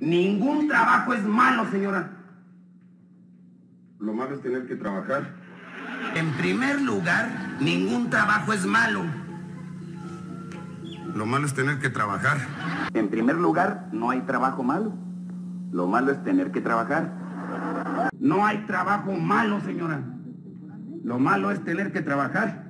Ningún trabajo es malo, señora. Lo malo es tener que trabajar. En primer lugar, ningún trabajo es malo. Lo malo es tener que trabajar. En primer lugar, no hay trabajo malo. Lo malo es tener que trabajar. No hay trabajo malo, señora. Lo malo es tener que trabajar.